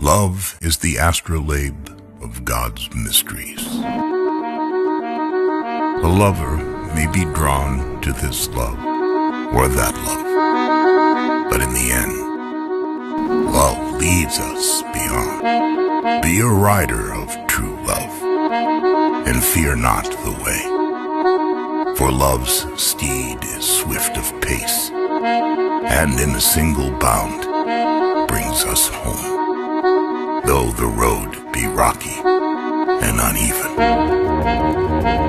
Love is the astrolabe of God's mysteries. A lover may be drawn to this love or that love, but in the end, love leads us beyond. Be a rider of true love, and fear not the way. For love's steed is swift of pace, and in a single bound brings us home, though the road be rocky and uneven.